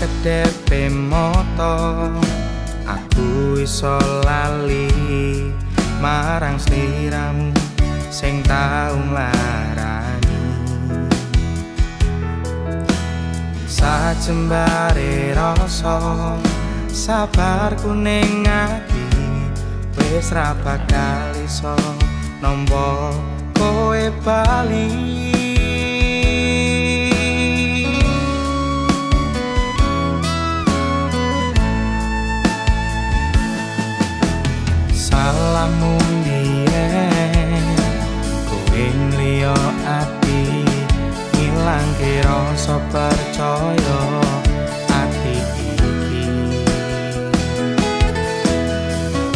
kedepe moto aku iso lali marang siramu sing tau larani sajembare rasa sabarku ning ati wis ra bakal iso nampa kowe bali. kirasa percaya ati iki.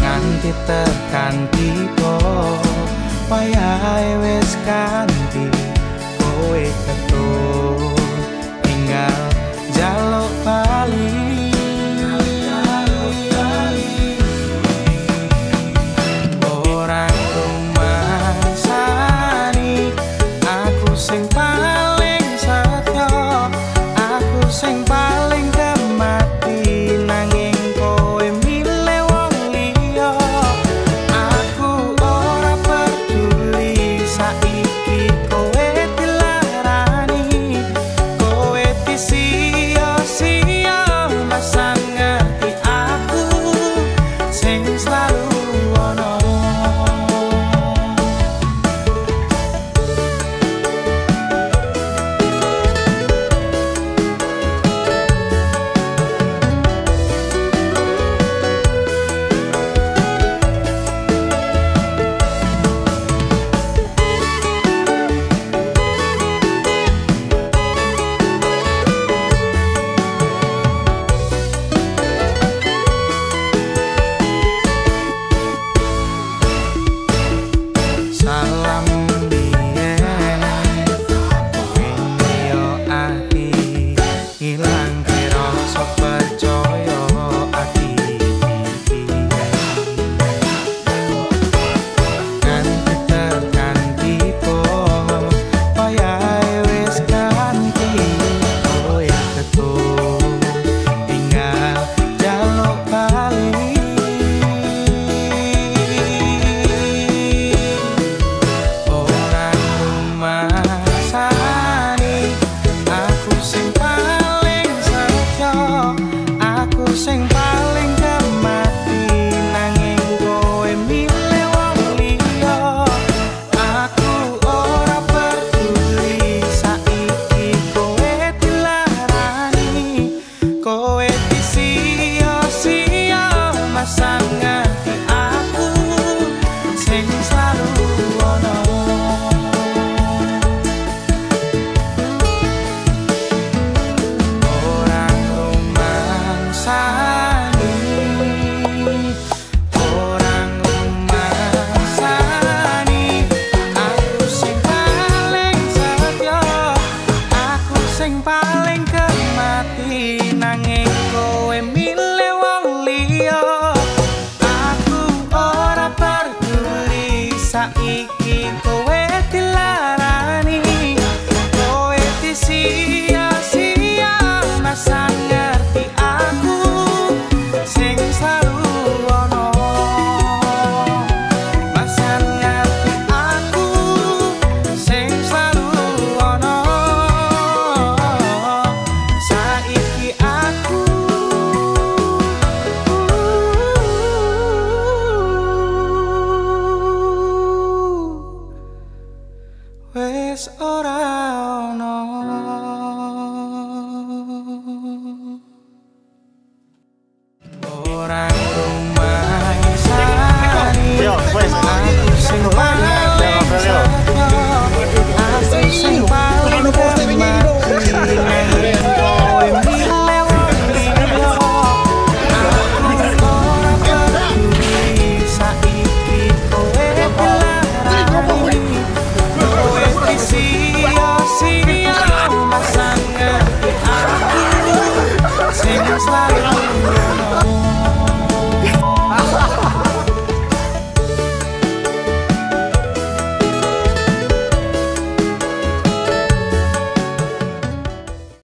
Nganti tekan iki sing sing paling kemati nanging kowe milih wong liya. Aku ora peduli saiki es hora